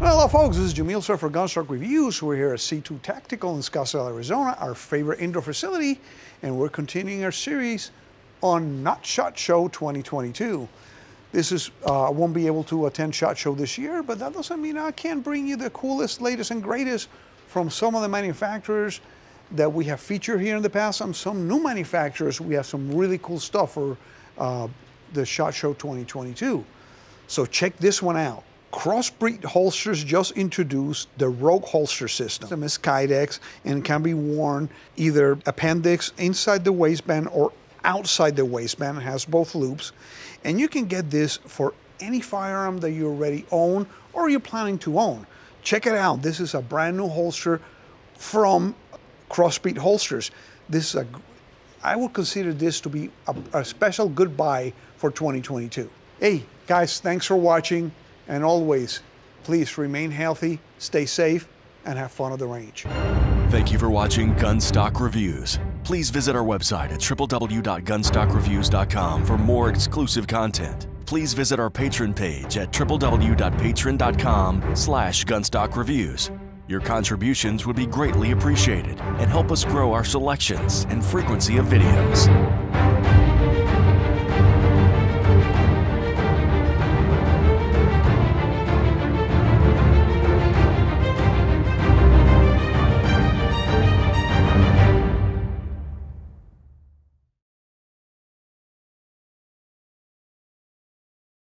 Hello folks, this is Yamil Sued for Gunstock Reviews. We're here at C2 Tactical in Scottsdale, Arizona, our favorite indoor facility, and we're continuing our series on Not SHOT Show 2022. This is, uh, I won't be able to attend SHOT Show this year, but that doesn't mean I can't bring you the coolest, latest, and greatest from some of the manufacturers that we have featured here in the past. Some, some new manufacturers, we have some really cool stuff for uh, the SHOT Show 2022. So check this one out. Crossbreed Holsters just introduced the Rogue Holster system. It's Kydex and can be worn either appendix inside the waistband or outside the waistband. It has both loops. And you can get this for any firearm that you already own or you're planning to own. Check it out. This is a brand new holster from Crossbreed Holsters. This is a, I would consider this to be a, a special goodbye for 2022. Hey, guys, thanks for watching. And always, please remain healthy, stay safe, and have fun at the range. Thank you for watching Gunstock Reviews. Please visit our website at www.gunstockreviews.com for more exclusive content. Please visit our Patreon page at www.patreon.com slash gunstockreviews. Your contributions would be greatly appreciated and help us grow our selections and frequency of videos.